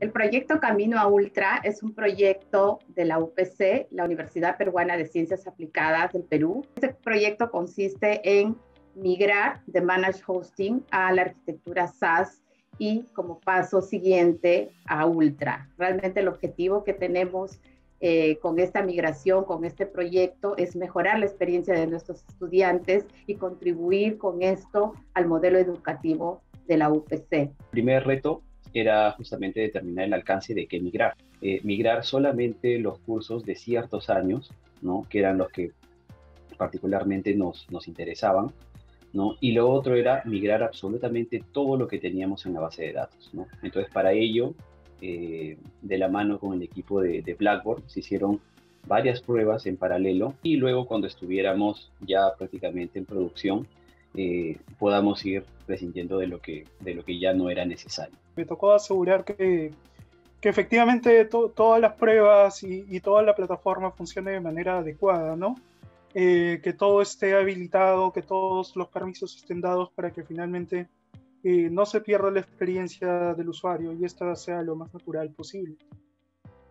El proyecto Camino a Ultra es un proyecto de la UPC, la Universidad Peruana de Ciencias Aplicadas del Perú. Este proyecto consiste en migrar de Managed Hosting a la arquitectura SaaS y como paso siguiente a Ultra. Realmente el objetivo que tenemos eh, con esta migración, con este proyecto, es mejorar la experiencia de nuestros estudiantes y contribuir con esto al modelo educativo de la UPC. Primer reto era justamente determinar el alcance de qué migrar. Eh, migrar solamente los cursos de ciertos años, ¿no? que eran los que particularmente nos, nos interesaban, ¿no? y lo otro era migrar absolutamente todo lo que teníamos en la base de datos. ¿no? Entonces, para ello, eh, de la mano con el equipo de, de Blackboard, se hicieron varias pruebas en paralelo y luego cuando estuviéramos ya prácticamente en producción, eh, podamos ir prescindiendo de lo, que, de lo que ya no era necesario. Me tocó asegurar que, que efectivamente todas las pruebas y, toda la plataforma funcione de manera adecuada, ¿no? Eh, que todo esté habilitado, que todos los permisos estén dados para que finalmente eh, no se pierda la experiencia del usuario y esta sea lo más natural posible.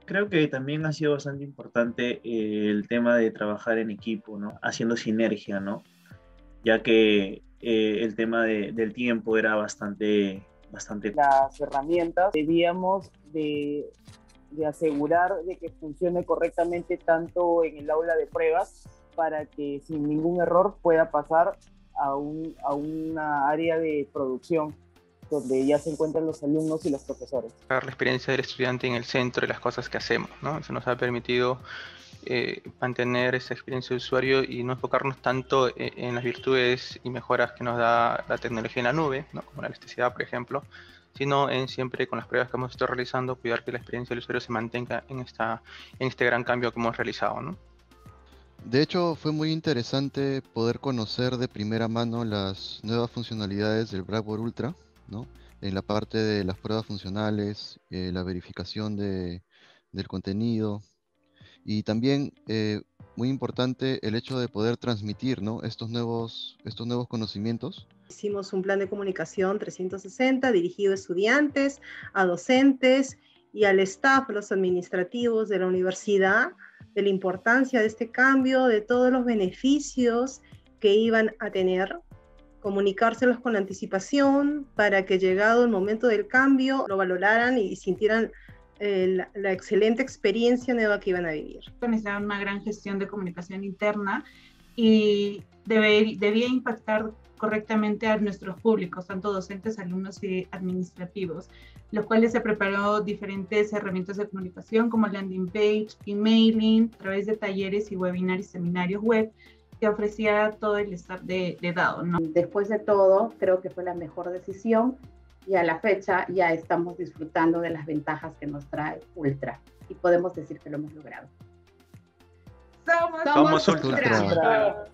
Creo que también ha sido bastante importante el tema de trabajar en equipo, ¿no? Haciendo sinergia, ¿no? Ya que eh, el tema del tiempo era bastante, bastante... Las herramientas debíamos de, de asegurar de que funcione correctamente tanto en el aula de pruebas para que sin ningún error pueda pasar a, un, a una área de producción donde ya se encuentran los alumnos y los profesores. La experiencia del estudiante en el centro de las cosas que hacemos, ¿no? Eso nos ha permitido eh, mantener esa experiencia de usuario y no enfocarnos tanto e, en, las virtudes y mejoras que nos da la tecnología en la nube, como la elasticidad, por ejemplo, sino en siempre con las pruebas que hemos estado realizando, cuidar que la experiencia del usuario se mantenga en, esta, en este gran cambio que hemos realizado. ¿no? De hecho, fue muy interesante poder conocer de primera mano las nuevas funcionalidades del Blackboard Ultra, ¿no? en la parte de las pruebas funcionales, eh, la verificación de, del contenido, y también, eh, muy importante, el hecho de poder transmitir ¿no? estos, nuevos, estos nuevos conocimientos. Hicimos un plan de comunicación 360 dirigido a estudiantes, a docentes y al staff, los administrativos de la universidad, de la importancia de este cambio, de todos los beneficios que iban a tener, comunicárselos con anticipación para que llegado el momento del cambio lo valoraran y sintieran eh, la, excelente experiencia nueva que iban a vivir. Necesitaba una gran gestión de comunicación interna y debía impactar correctamente a nuestros públicos, tanto docentes, alumnos y administrativos, los cuales se preparó diferentes herramientas de comunicación como landing page, emailing, a través de talleres y webinars y seminarios web que ofrecía todo el staff de, de DAO. ¿no? Después de todo, creo que fue la mejor decisión y a la fecha ya estamos disfrutando de las ventajas que nos trae Ultra y podemos decir que lo hemos logrado. Somos, Somos Ultra.